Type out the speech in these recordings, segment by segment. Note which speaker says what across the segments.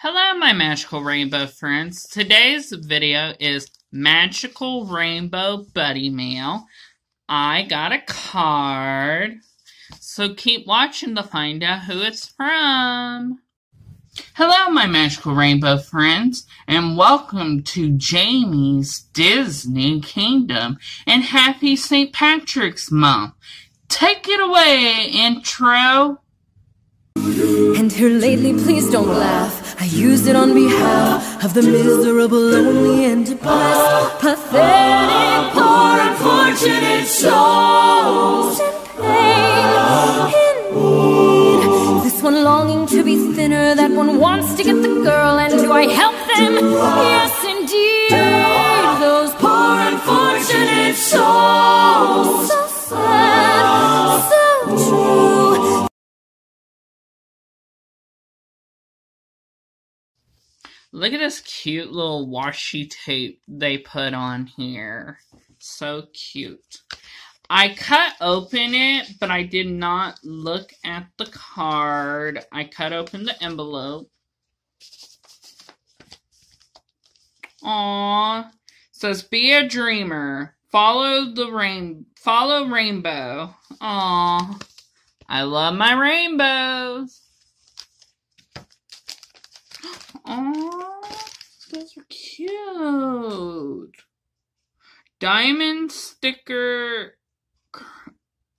Speaker 1: Hello, my magical rainbow friends. Today's video is Magical Rainbow Buddy Mail. I got a card, so keep watching to find out who it's from. Hello, my magical rainbow friends, and welcome to Jamie's Disney Kingdom and happy St. Patrick's Month. Take it away, intro.
Speaker 2: And here lately, please don't laugh. Used it on behalf of the miserable, lonely, and depressed, pathetic, poor, unfortunate souls in pain, in need. This one longing to be thinner, that one wants to get the girl, and do I help them? Yes,
Speaker 1: Look at this cute little washi tape they put on here. So cute. I cut open it, but I did not look at the card. I cut open the envelope. Aww. Says be a dreamer. Follow the rain follow rainbow. Aww. I love my rainbows. Oh, those are cute. Diamond sticker cr-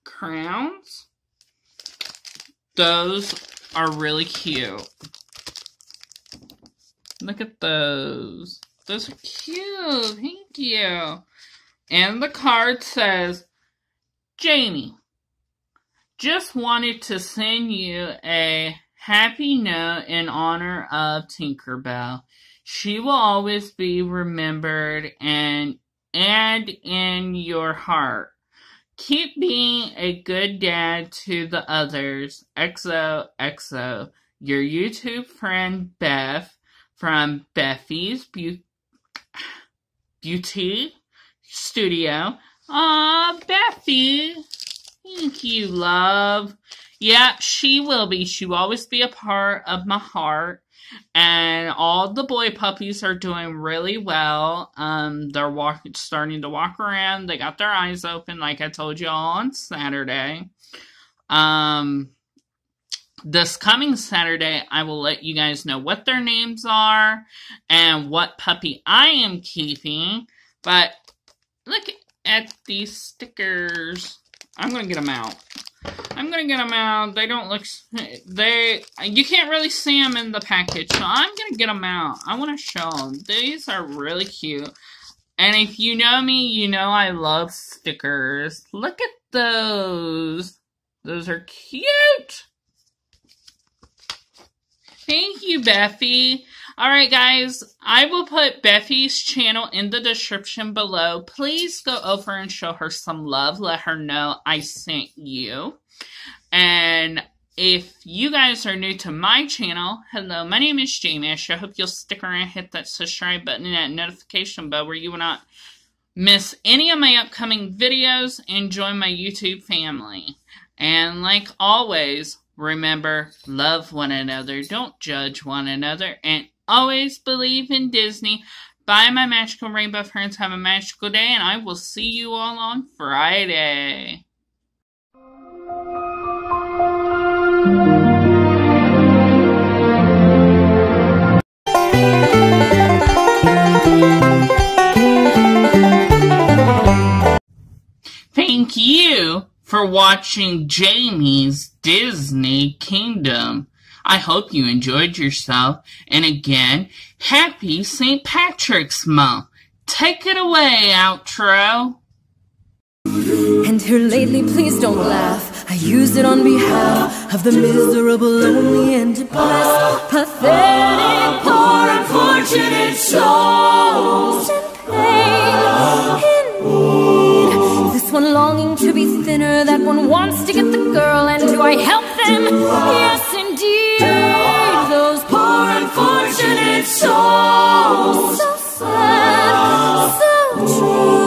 Speaker 1: crowns. Those are really cute. Look at those. Those are cute. Thank you. And the card says, Jamie, just wanted to send you a happy note in honor of Tinkerbell. She will always be remembered and and in your heart. Keep being a good dad to the others. XOXO. Your YouTube friend Beth from Bethy's Be- Beauty Studio. Aw, Bethy. Thank you, love. Yeah, she will be. She will always be a part of my heart. And all the boy puppies are doing really well. Um, they're walking, starting to walk around. They got their eyes open, like I told you all on Saturday. Um, this coming Saturday, I will let you guys know what their names are and what puppy I am keeping. But look at these stickers. I'm gonna get them out. I'm gonna get them out. They don't look. They you can't really see them in the package, so I'm gonna get them out. I want to show them. These are really cute. And if you know me, you know I love stickers. Look at those. Those are cute. Thank you, Bethy. Alright, guys, I will put Bethy's channel in the description below. Please go over and show her some love. Let her know I sent you. And if you guys are new to my channel, hello, my name is Jamie. I hope you'll stick around hit that subscribe button and that notification bell where you will not miss any of my upcoming videos and join my YouTube family. And like always, remember, love one another, don't judge one another, and always believe in Disney. Bye, my magical rainbow friends. Have a magical day, and I will see you all on Friday. Thank you for watching Jamie's Disney Kingdom. I hope you enjoyed yourself. And again, happy St. Patrick's Month. Take it away, outro.
Speaker 2: And here lately, please don't laugh. I used it on behalf of the miserable, lonely, and depressed, pathetic, poor, unfortunate souls in pain, in need. This one longing to be thinner, that one wants to get the girl, and do I help them? Yes, indeed those poor unfortunate souls. So sad, so true.